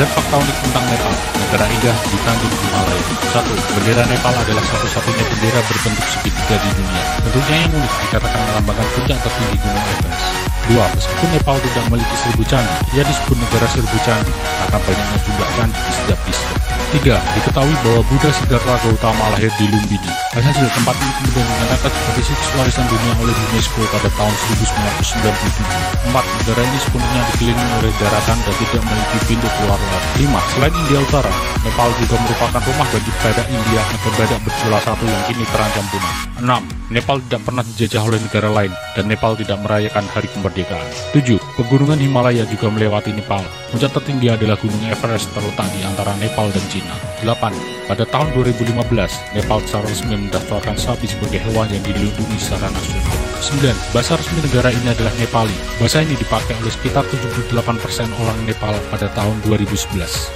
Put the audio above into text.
9 fakta unik tentang Nepal, negara indah di Tanjung Himalaya. 1. Bendera Nepal adalah satu-satunya bendera berbentuk segitiga di dunia. Bentuknya yang unik dikatakan melambangkan puncak tertinggi Gunung Everest. 2. Meskipun Nepal tidak memiliki seribu candi, ia disebut negara seribu candi karena banyaknya jumlah candi di setiap distrik. 3. Diketahui bahwa Buddha Siddhartha Gautama lahir di Lumbini. Alhasil tempat ini kemudian dinyatakan sebagai situs warisan dunia oleh UNESCO pada tahun 1997. 4. Negara ini sepenuhnya dikelilingi oleh daratan dan tidak memiliki pintu keluar luar. 5. Selain India Utara, Nepal juga merupakan rumah bagi badak India atau badak berjula satu yang kini terancam punah. 6. Nepal tidak pernah dijajah oleh negara lain dan Nepal tidak merayakan hari kemerdekaan. 7. Pegunungan Himalaya juga melewati Nepal. Puncak tertinggi adalah Gunung Everest terletak di antara Nepal dan China. 8. Pada tahun 2015, Nepal secara resmi mendaftarkan sapi sebagai hewan yang dilindungi secara nasional. 9. Bahasa resmi negara ini adalah Nepali. Bahasa ini dipakai oleh sekitar 78% orang Nepal pada tahun 2011.